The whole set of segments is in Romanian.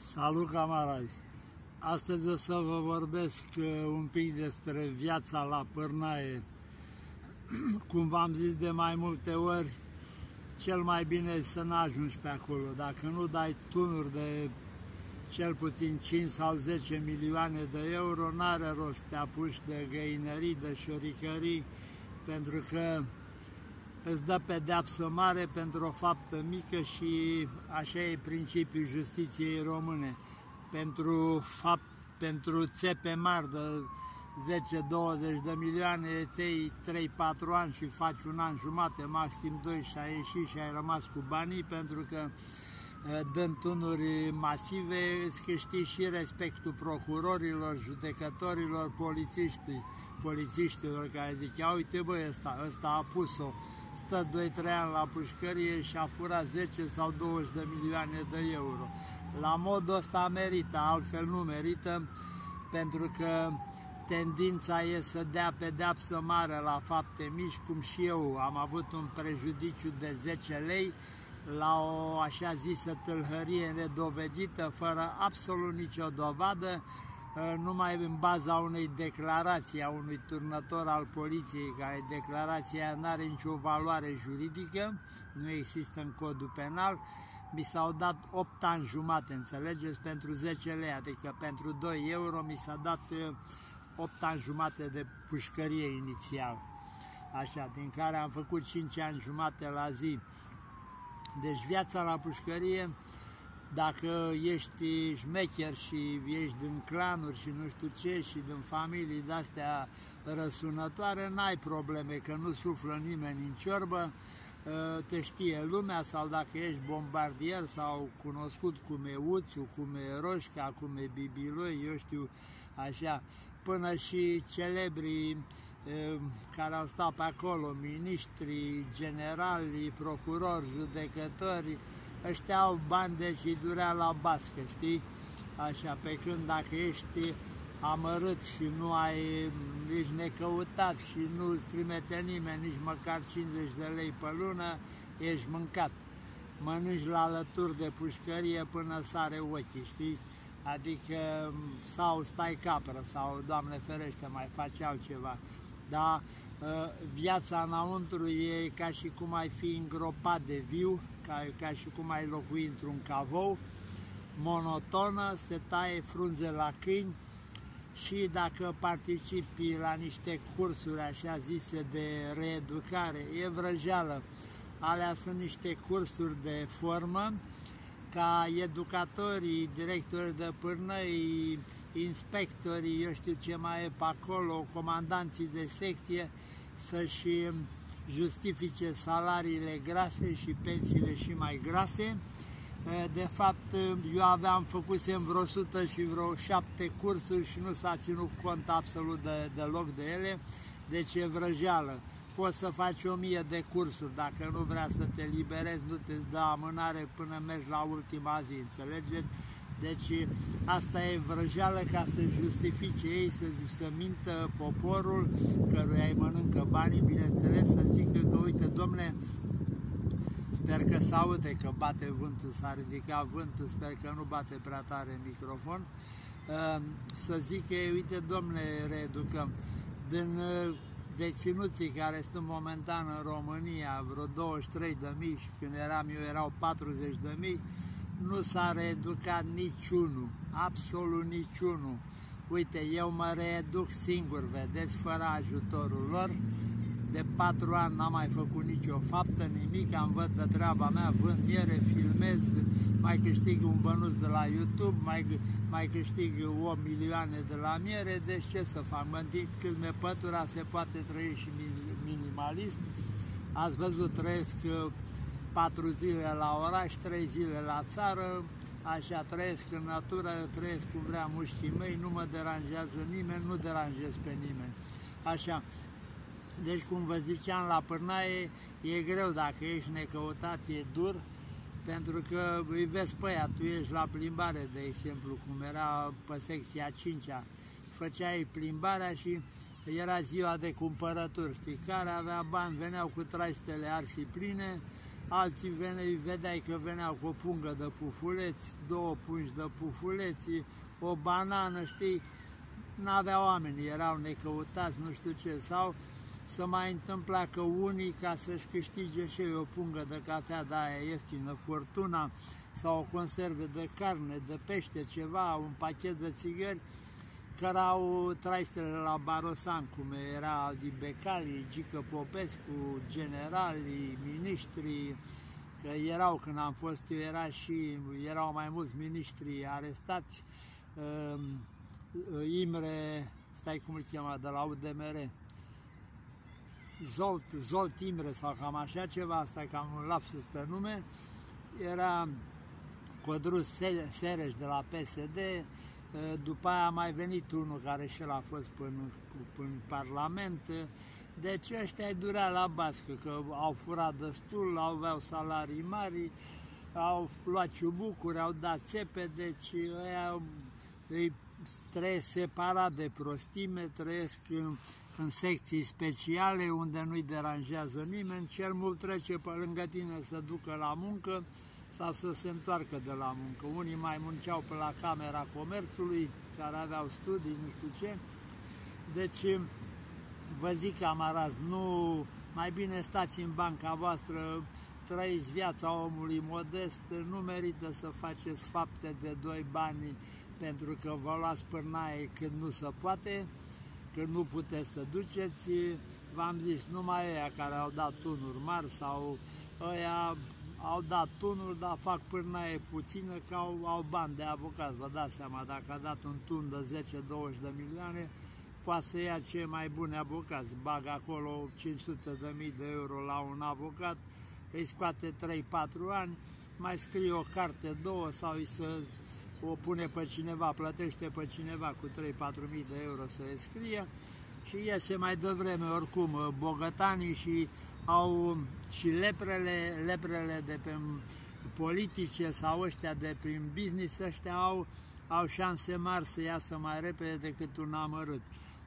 Salut, camarazi! Astăzi o să vă vorbesc uh, un pic despre viața la Pârnaie. Cum v-am zis de mai multe ori, cel mai bine e să nu ajungi pe acolo. Dacă nu dai tunuri de cel puțin 5 sau 10 milioane de euro, n-are rost să te apuci de găinării, de șoricării, pentru că îți dă pedeapsă mare pentru o faptă mică și așa e principiul justiției române. Pentru fapt, pentru țepe mari de 10-20 de milioane, îți iei 3-4 ani și faci un an jumate, maxim 2 și ai ieșit și ai rămas cu banii, pentru că dând tunuri masive, îți câștigi și respectul procurorilor, judecătorilor, polițiștii, polițiștilor care zic, ia uite băi, ăsta, ăsta a pus-o, stă 2-3 ani la pușcărie și a furat 10 sau 20 de milioane de euro. La modul ăsta merită, altfel nu merită, pentru că tendința e să dea pedeapsă mare la fapte mici, cum și eu am avut un prejudiciu de 10 lei la o așa zisă tâlhărie nedovedită, fără absolut nicio dovadă, Ă, numai în baza unei declarații a unui turnător al poliției, care declarația nu are nicio valoare juridică, nu există în codul penal, mi s-au dat 8 ani jumate, înțelegeți, pentru 10 lei, adică pentru 2 euro mi s-a dat 8 ă, ani jumate de pușcărie inițial, așa, din care am făcut 5 ani jumate la zi. Deci viața la pușcărie dacă ești șmecher și ești din clanuri și nu știu ce și din familii de-astea răsunătoare, n-ai probleme, că nu suflă nimeni în ciorbă, ă, te știe lumea sau dacă ești bombardier sau cunoscut cum e Uțu, cum e Roșca, cum e Bibiloi, eu știu așa, până și celebrii ă, care au stat pe acolo, miniștri, generali, procurori, judecători, ăștia au bani de și durea la bască, știi? Așa, pe când dacă ești amărât și nu ai, ești necăutat și nu îți trimite nimeni nici măcar 50 de lei pe lună, ești mâncat. Mănânci la alături de pușcărie până sare ochii, știi? Adică, sau stai capră, sau, Doamne ferește, mai faci altceva. Dar ă, viața înăuntru e ca și cum ai fi îngropat de viu, ca, ca și cum ai locui într-un cavou, monotonă, se taie frunze la câini și dacă participi la niște cursuri așa zise de reeducare, e vrăjeală. Alea sunt niște cursuri de formă ca educatorii, directori de pârnăi, inspectorii, eu știu ce mai e pe acolo, comandanții de secție, să-și justifice salariile grase și pensiile și mai grase. De fapt, eu aveam făcusem vreo 100 și vreo 7 cursuri și nu s-a ținut cont absolut de, deloc de ele, deci e vrăjeală. Poți să faci o mie de cursuri, dacă nu vrea să te liberezi, nu te dă amânare până mergi la ultima zi, înțelegeți? Deci asta e vrăjeală ca să justifice ei, să, să mintă poporul căruia îi mănâncă banii, bineînțeles, să zică că, uite, domne, sper că se aude că bate vântul, s-a ridicat vântul, sper că nu bate prea tare în microfon, ehm, să zică, uite, domne, reeducăm. Din uh, deținuții care sunt momentan în România, vreo 23 de mii și când eram eu erau 40 de mii, nu s-a reeducat niciunul, absolut niciunul. Uite, eu mă reeduc singur, vedeți, fără ajutorul lor. De patru ani n-am mai făcut nicio faptă, nimic, am văd de treaba mea, vând miere, filmez, mai câștig un bănuț de la YouTube, mai, mai câștig o milioane de la miere, deci ce să fac? Mă întind când me pătura se poate trăi și minimalist. Ați văzut, trăiesc patru zile la oraș, trei zile la țară, așa trăiesc în natură, trăiesc cum vrea mușchii mei, nu mă deranjează nimeni, nu deranjez pe nimeni. Așa, deci cum vă ziceam, la pârnaie e greu dacă ești necăutat, e dur, pentru că îi vezi pe ea, tu ești la plimbare, de exemplu, cum era pe secția 5-a, făceai plimbarea și era ziua de cumpărături, știi, care avea bani, veneau cu traistele arși pline, alții vene, vedeai că veneau cu o pungă de pufuleți, două pungi de pufuleți, o banană, știi, n-aveau oameni, erau necăutați, nu știu ce, sau să mai întâmpla că unii, ca să-și câștige și o pungă de cafea de aia ieftină, fortuna, sau o conservă de carne, de pește, ceva, un pachet de țigări, cărau traistele la Barosan, cum era din Becali, Gică Popescu, generali, miniștri, că erau când am fost eu, era și, erau mai mulți miniștri arestați, uh, Imre, stai cum îl chema, de la UDMR, Zolt, Zolt Imre sau cam așa ceva, asta cam un lapsus pe nume, era Codrus Sereș de la PSD, după aia a mai venit unul care și el a fost până, până în Parlament, deci ăștia ai durat la bască, că au furat destul, aveau salarii mari, au luat ciubucuri, au dat țepe, deci ăia îi trăiesc separat de prostime, trăiesc în, în secții speciale unde nu-i deranjează nimeni, cel mult trece pe lângă tine să ducă la muncă, sau să se întoarcă de la muncă. Unii mai munceau pe la Camera Comerțului, care aveau studii, nu știu ce. Deci, vă zic, camaraz, nu, mai bine stați în banca voastră, trăiți viața omului modest, nu merită să faceți fapte de doi bani pentru că vă luați pârnaie când nu se poate, când nu puteți să duceți. V-am zis, numai ăia care au dat tunuri mari sau ăia au dat tunuri, dar fac pârnaie puțină că au, au bani de avocat. Vă dați seama, dacă a dat un tun de 10-20 de milioane, poate să ia cei mai buni avocați. Bag acolo 500 de mii de euro la un avocat, îi scoate 3-4 ani, mai scrie o carte, două sau îi să o pune pe cineva, plătește pe cineva cu 3-4 mii de euro să le scrie și iese mai devreme oricum bogătanii și au și leprele, leprele de pe politice sau ăștia de prin business, ăștia au, au șanse mari să iasă mai repede decât un amărât.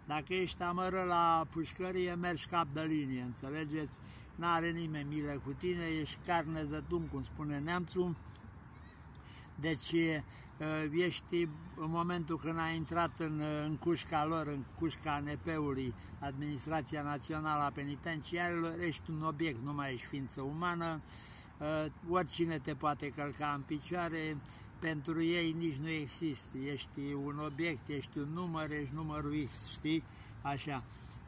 Dacă ești amărât la pușcărie, mergi cap de linie, înțelegeți? N-are nimeni milă cu tine, ești carne de tun, cum spune neamțul. Deci ești în momentul când ai intrat în, în cușca lor, în cușca ANP-ului, Administrația Națională a Penitenciarilor, ești un obiect, nu mai ești ființă umană, oricine te poate călca în picioare, pentru ei nici nu există, ești un obiect, ești un număr, ești numărul X, știi? Așa.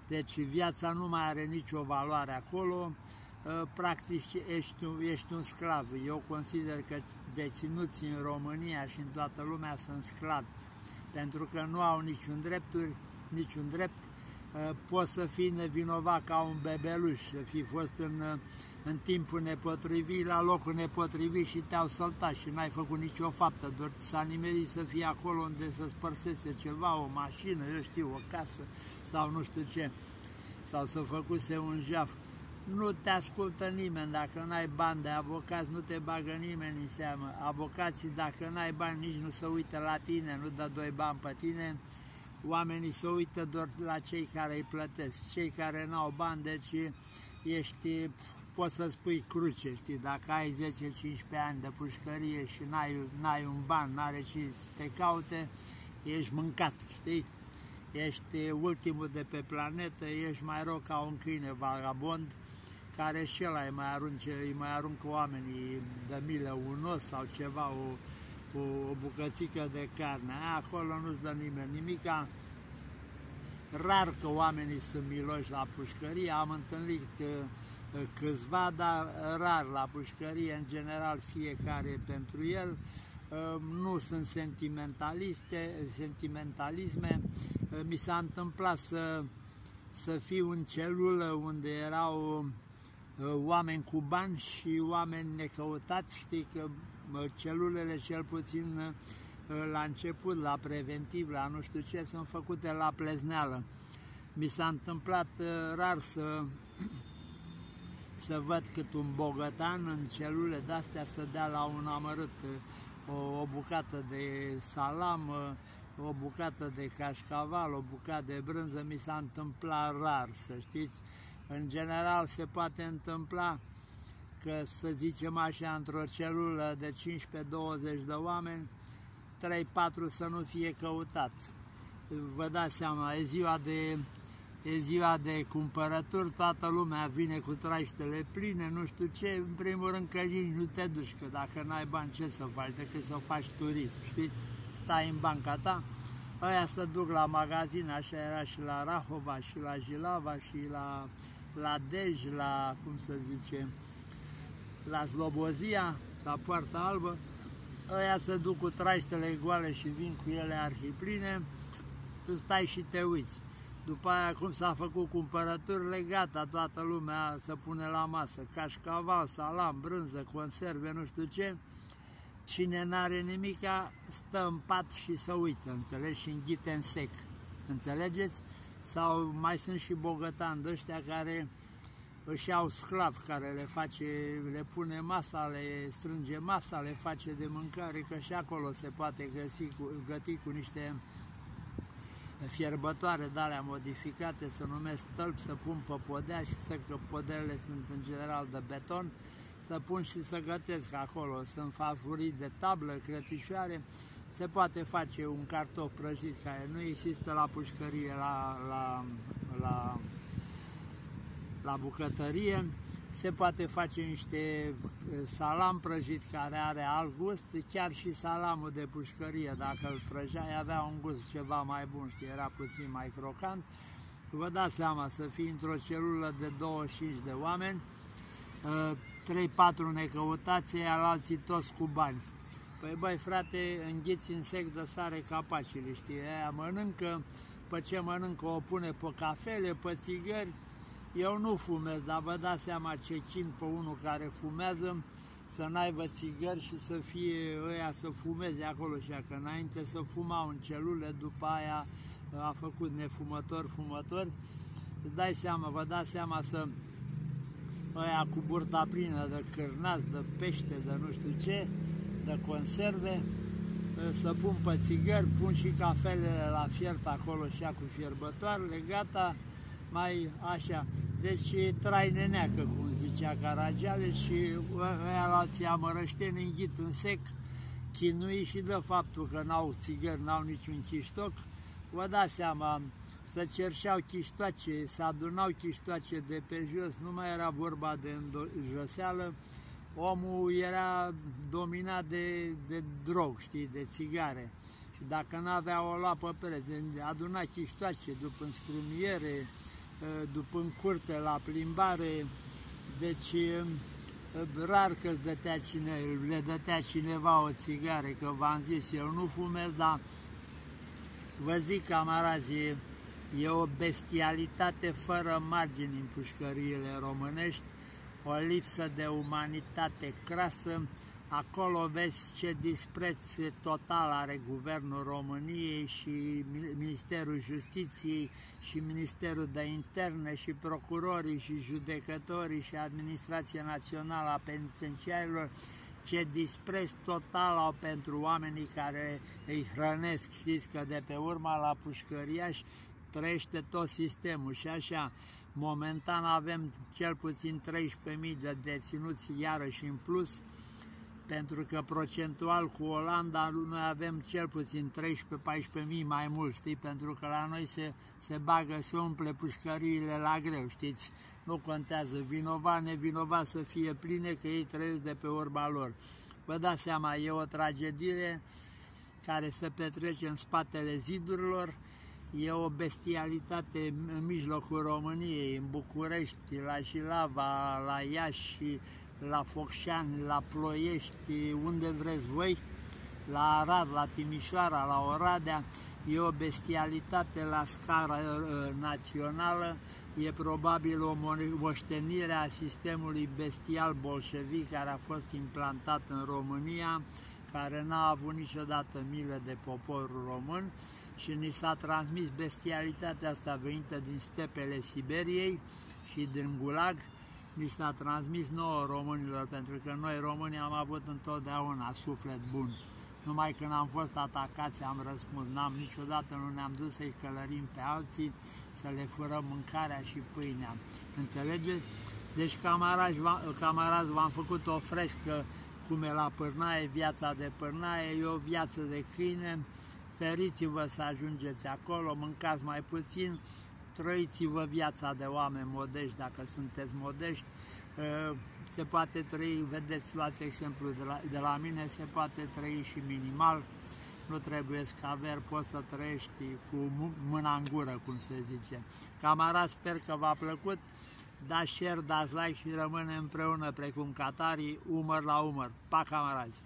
Deci viața nu mai are nicio valoare acolo, practic ești un, ești un sclav. Eu consider că deținuți în România și în toată lumea sunt sclavi, pentru că nu au niciun drepturi, niciun drept, uh, poți să fii nevinovat ca un bebeluș, să fi fost în, uh, în timpul nepotrivit, la locul nepotrivit și te-au săltat și n-ai făcut nicio faptă, doar s-a nimerit să fii acolo unde să spărsese ceva, o mașină, eu știu, o casă sau nu știu ce, sau să făcuse un jaf nu te ascultă nimeni, dacă nu ai bani de avocați, nu te bagă nimeni în seamă. Avocații, dacă nu ai bani, nici nu se uită la tine, nu dă doi bani pe tine, oamenii se uită doar la cei care îi plătesc. Cei care nu au bani, deci ești, poți să spui cruce, știi, dacă ai 10-15 ani de pușcărie și n-ai, n-ai un ban, n-are ce să te caute, ești mâncat, știi? Ești ultimul de pe planetă, ești mai rău ca un câine vagabond, care și ăla îi mai, arunce, îi mai aruncă oamenii de milă un os sau ceva, o, o, o bucățică de carne. Acolo nu-ți dă nimeni nimica. Rar că oamenii sunt miloși la pușcărie, am întâlnit uh, câțiva, dar rar la pușcărie, în general fiecare pentru el. Uh, nu sunt sentimentaliste, sentimentalisme. Uh, mi s-a întâmplat să, să fiu în celulă unde erau Uh, oameni cu bani și oameni necăutați, știi că celulele cel puțin uh, la început, la preventiv, la nu știu ce, sunt făcute la plezneală. Mi s-a întâmplat uh, rar să, să văd cât un bogătan în celule de-astea să dea la un amărât o, o bucată de salam, o bucată de cașcaval, o bucată de brânză, mi s-a întâmplat rar, să știți, în general se poate întâmpla că să zicem așa, într-o celulă de 15-20 de oameni, 3-4 să nu fie căutați. Vă dați seama, e ziua de e ziua de cumpărături, toată lumea vine cu traistele pline, nu știu ce, în primul rând că nici nu te duci, că dacă n-ai bani ce să faci, decât să faci turism, știi? Stai în banca ta, ăia să duc la magazin, așa era și la Rahova, și la Jilava, și la, la Dej, la, cum să zice, la Slobozia, la Poarta Albă, ăia să duc cu traistele goale și vin cu ele arhipline, tu stai și te uiți. După aia, cum s-a făcut cumpărăturile, gata, toată lumea să pune la masă. Cașcaval, salam, brânză, conserve, nu știu ce. Cine n-are nimica, stă în pat și să uită, înțelegi? Și înghite în sec. Înțelegeți? Sau mai sunt și bogătani de ăștia care își au sclav care le face, le pune masa, le strânge masa, le face de mâncare, că și acolo se poate găsi cu, găti cu niște fierbătoare de alea modificate, să numesc stălpi, să pun pe podea și să că podelele sunt în general de beton, să pun și să gătesc acolo. Sunt farfurii de tablă, crătișoare, se poate face un cartof prăjit care nu există la pușcărie, la, la, la, la bucătărie, se poate face niște eh, salam prăjit care are alt gust, chiar și salamul de pușcărie, dacă îl prăjeai, avea un gust ceva mai bun, știi, era puțin mai crocant. Vă dați seama, să fii într-o celulă de 25 de oameni, 3-4 eh, necăutați, al alții toți cu bani. Păi băi frate, înghiți în sec de sare capacile, știi, aia mănâncă, pe ce mănâncă o pune pe cafele, pe țigări, eu nu fumez, dar vă dați seama ce chin pe unul care fumează, să n-aibă țigări și să fie ăia să fumeze acolo. Și că înainte să fumau în celule, după aia a făcut nefumător, fumător, îți dai seama, vă dați seama să ăia cu burta plină de cârnați, de pește, de nu știu ce, de conserve, să pun pe țigări, pun și cafelele la fiert acolo și cu fierbătoarele, gata, mai așa. Deci trai neneacă, cum zicea Caragiale, și ăia la ți amărășteni înghit în sec, chinui și de faptul că n-au țigări, n-au niciun chiștoc, vă dați seama, să cerșeau chiștoace, să adunau chiștoace de pe jos, nu mai era vorba de joseală, omul era dominat de, de drog, știi, de țigare. Și dacă n-avea o lua pe pereți, aduna chiștoace după înscrumiere, după în curte, la plimbare, deci rar că dătea cine, le dătea cineva o țigare, că v-am zis, eu nu fumez, dar vă zic, camarazii, e o bestialitate fără margini în pușcăriile românești, o lipsă de umanitate crasă, Acolo vezi ce dispreț total are Guvernul României și Ministerul Justiției și Ministerul de Interne și procurorii și judecătorii și Administrația Națională a Penitenciarilor ce dispreț total au pentru oamenii care îi hrănesc. Știți că de pe urma la pușcăriaș trăiește tot sistemul și așa, momentan avem cel puțin 13.000 de deținuți iarăși în plus, pentru că procentual cu Olanda noi avem cel puțin 13-14 mii mai mult, știi, pentru că la noi se, se bagă, se umple pușcăriile la greu, știți, nu contează. Vinovat, nevinovat să fie pline, că ei trăiesc de pe urma lor. Vă dați seama, e o tragedie care se petrece în spatele zidurilor, e o bestialitate în mijlocul României, în București, la Jilava, la Iași, la Focșani, la Ploiești, unde vreți voi, la Arad, la Timișoara, la Oradea, e o bestialitate la scară uh, națională, e probabil o moștenire a sistemului bestial bolșevic care a fost implantat în România, care n-a avut niciodată milă de poporul român și ni s-a transmis bestialitatea asta venită din stepele Siberiei și din Gulag, ni s-a transmis nouă românilor, pentru că noi românii am avut întotdeauna suflet bun. Numai când am fost atacați am răspuns, n-am niciodată nu ne-am dus să-i călărim pe alții, să le furăm mâncarea și pâinea. Înțelegeți? Deci, camarazi, camarazi v-am făcut o frescă cum e la Pârnaie, viața de Pârnaie, e o viață de câine, feriți-vă să ajungeți acolo, mâncați mai puțin, trăiți-vă viața de oameni modești, dacă sunteți modești, ă, se poate trăi, vedeți, luați exemplu de la, de la mine, se poate trăi și minimal, nu trebuie să averi, poți să trăiești cu mâna în gură, cum se zice. Camara, sper că v-a plăcut, dați share, dați like și rămâne împreună precum catarii, umăr la umăr. Pa, camarazi!